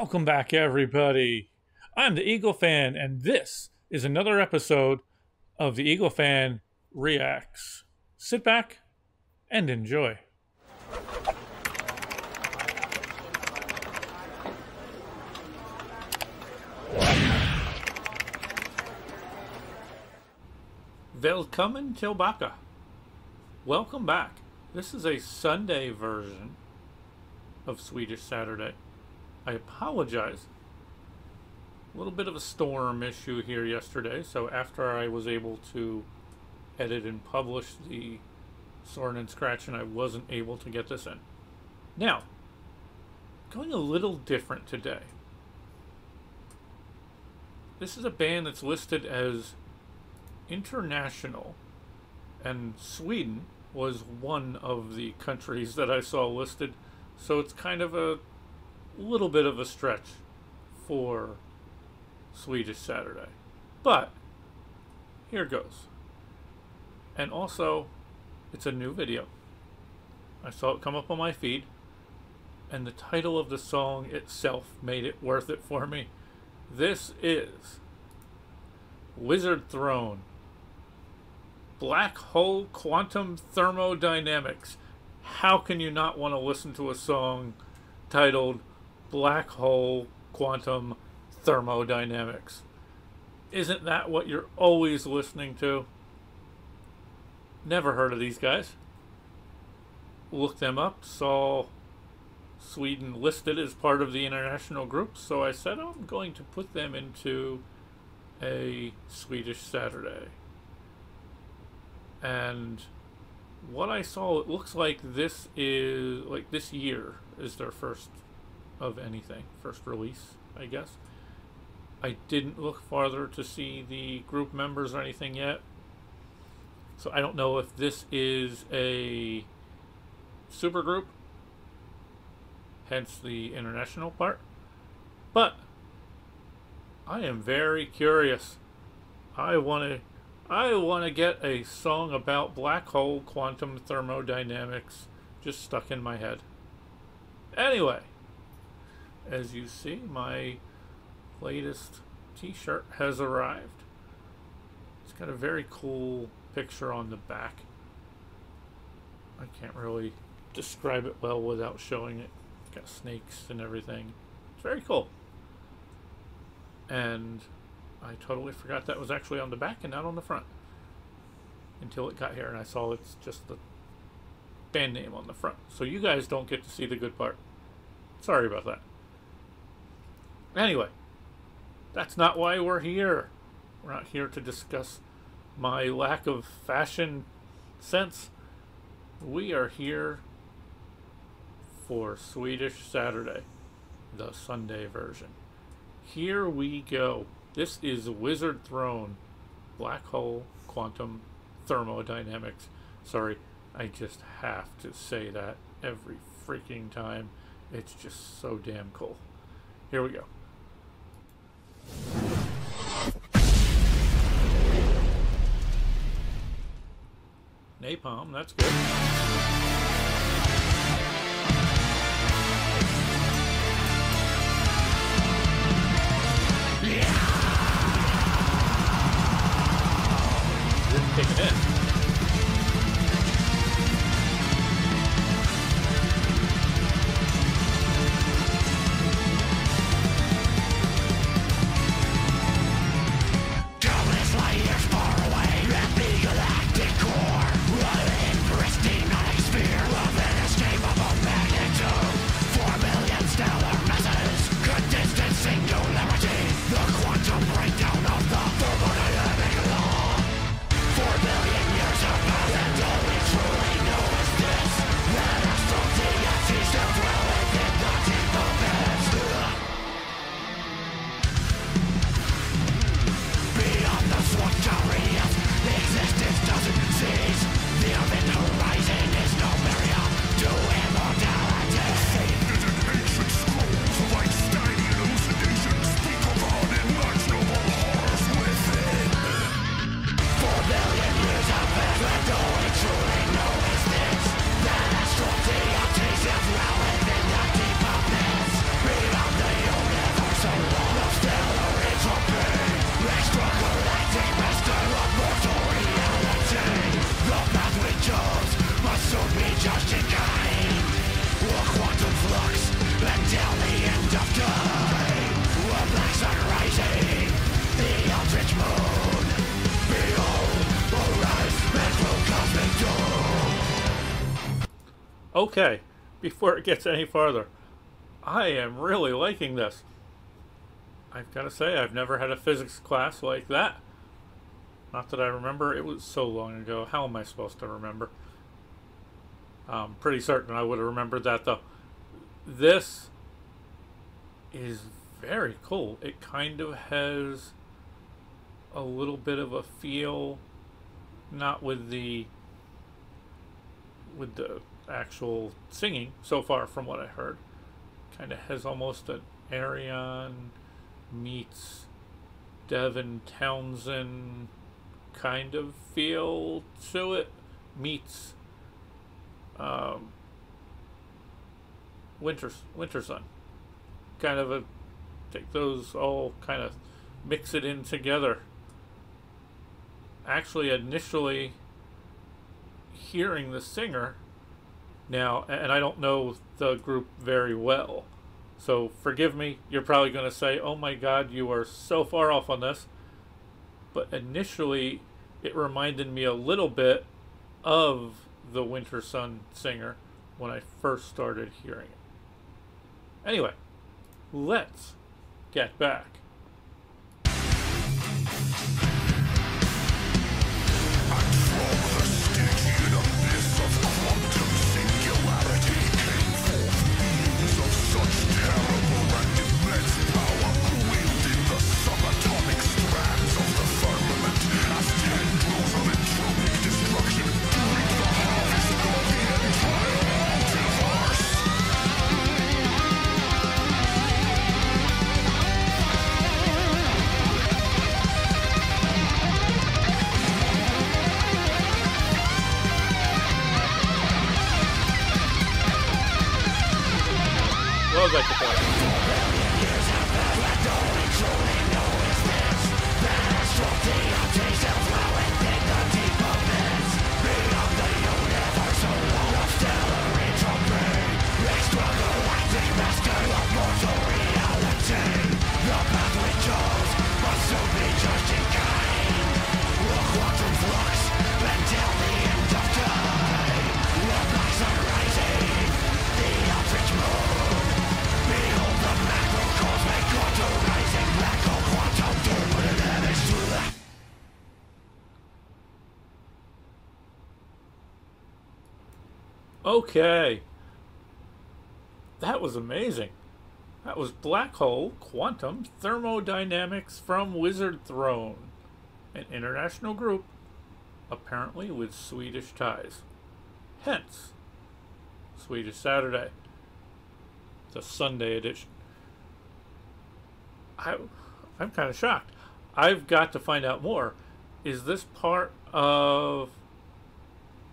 Welcome back, everybody. I'm the EagleFan, and this is another episode of the EagleFan Reacts. Sit back and enjoy. Velkommen tillbaka. Welcome back. This is a Sunday version of Swedish Saturday. I apologize. A little bit of a storm issue here yesterday, so after I was able to edit and publish the Soren and Scratch, and I wasn't able to get this in. Now, going a little different today. This is a band that's listed as international, and Sweden was one of the countries that I saw listed, so it's kind of a little bit of a stretch for Swedish Saturday. But here goes. And also, it's a new video. I saw it come up on my feed, and the title of the song itself made it worth it for me. This is Wizardthrone Black Hole Quantum Thermodynamics. How can you not want to listen to a song titled Black Hole Quantum Thermodynamics? Isn't that what you're always listening to? Never heard of these guys. Looked them up, saw Sweden listed as part of the international group, so I said oh, I'm going to put them into a Swedish Saturday and what I saw, it looks like this is like this year is their first of anything, first release, I guess. I didn't look farther to see the group members or anything yet. So I don't know if this is a super group, hence the international part. But I am very curious. I want to I want to get a song about black hole quantum thermodynamics just stuck in my head. Anyway, as you see, my latest t-shirt has arrived. It's got a very cool picture on the back. I can't really describe it well without showing it. It's got snakes and everything. It's very cool. And I totally forgot that was actually on the back and not on the front. Until it got here and I saw it's just the band name on the front. So you guys don't get to see the good part. Sorry about that. Anyway, that's not why we're here. We're not here to discuss my lack of fashion sense. We are here for Swedish Saturday, the Sunday version. Here we go. This is Wizardthrone, Black Hole Quantum Thermodynamics. Sorry, I just have to say that every freaking time. It's just so damn cool. Here we go. Napalm, that's good. Didn't take it in. Okay, before it gets any farther, I am really liking this. I've got to say, I've never had a physics class like that. Not that I remember, it was so long ago. How am I supposed to remember? I'm pretty certain I would have remembered that though. This is very cool. It kind of has a little bit of a feel, not with the with the actual singing so far from what I heard. Kind of has almost an Ayreon meets Devin Townsend kind of feel to it meets um, Winter Wintersun. Kind of a take those all kind of mix it in together. Actually, initially hearing the singer now, and I don't know the group very well, so forgive me. You're probably going to say, "Oh my God, you are so far off on this." But initially, it reminded me a little bit of the Wintersun singer when I first started hearing it. Anyway, let's get back. Love that guitar. Okay. That was amazing. That was Black Hole Quantum Thermodynamics from Wizardthrone, an international group, apparently with Swedish ties. Hence, Swedish Saturday, the Sunday edition. I, I'm kind of shocked. I've got to find out more. Is this part of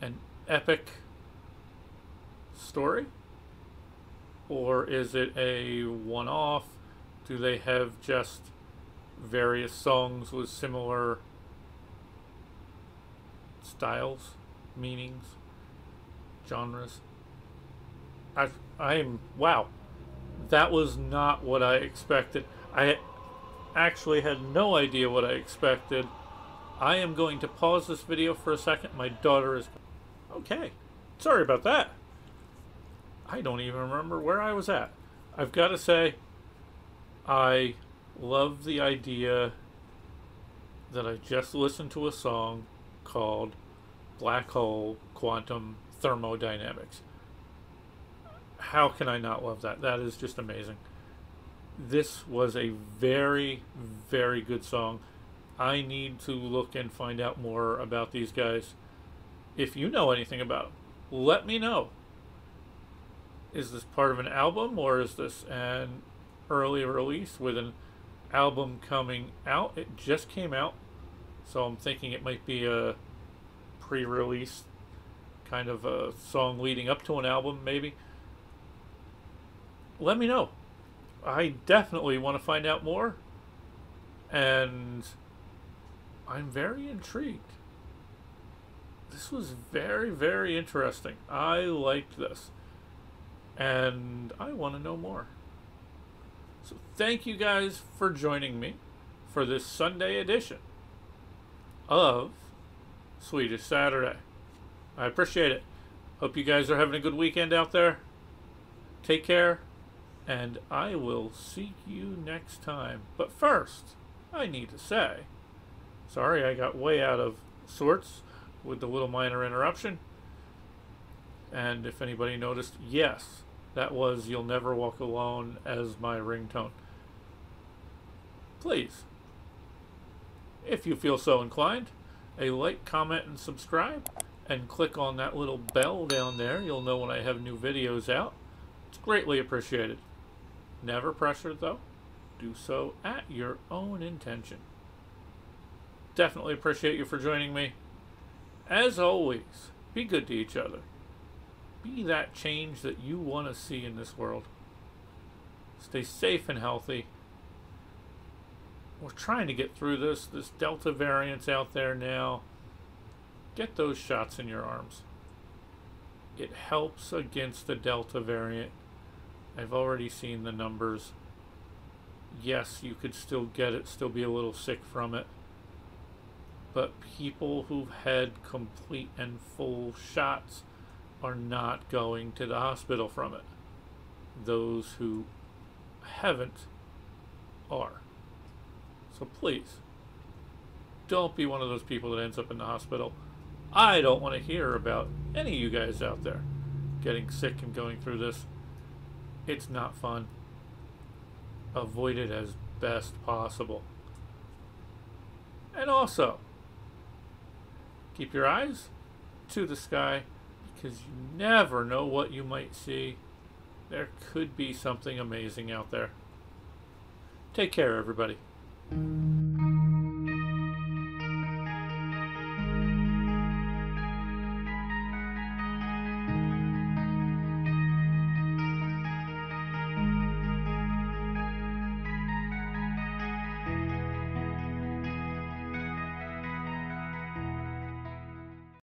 an epic story? Or is it a one off? Do they have just various songs with similar styles, meanings, genres? I I'm wow. That was not what I expected. I actually had no idea what I expected. I am going to pause this video for a second. My daughter is okay. Sorry about that. I don't even remember where I was at. I've got to say, I love the idea that I just listened to a song called Black Hole Quantum Thermodynamics. How can I not love that? That is just amazing. This was a very, very good song. I need to look and find out more about these guys. If you know anything about them, let me know is this part of an album or is this an early release with an album coming out? It just came out, so I'm thinking it might be a pre release kind of a song leading up to an album, maybe. Let me know. I definitely want to find out more, and I'm very intrigued. This was very, very interesting. I liked this and I want to know more. So thank you guys for joining me for this Sunday edition of Swedish Saturday. I appreciate it. Hope you guys are having a good weekend out there. Take care, and I will see you next time. But first, I need to say sorry I got way out of sorts with the little minor interruption. And if anybody noticed, yes, that was You'll Never Walk Alone as my ringtone. Please, if you feel so inclined, a like, comment, and subscribe, and click on that little bell down there. You'll know when I have new videos out. It's greatly appreciated. Never pressured, though. Do so at your own intention. Definitely appreciate you for joining me. As always, be good to each other. Be that change that you want to see in this world. Stay safe and healthy. We're trying to get through this. This Delta variant's out there now. Get those shots in your arms. It helps against the Delta variant. I've already seen the numbers. Yes, you could still get it, still be a little sick from it. But people who've had complete and full shots are not going to the hospital from it. Those who haven't are. So please, don't be one of those people that ends up in the hospital. I don't want to hear about any of you guys out there getting sick and going through this. It's not fun. Avoid it as best possible. And also, keep your eyes to the sky because you never know what you might see. There could be something amazing out there. Take care, everybody.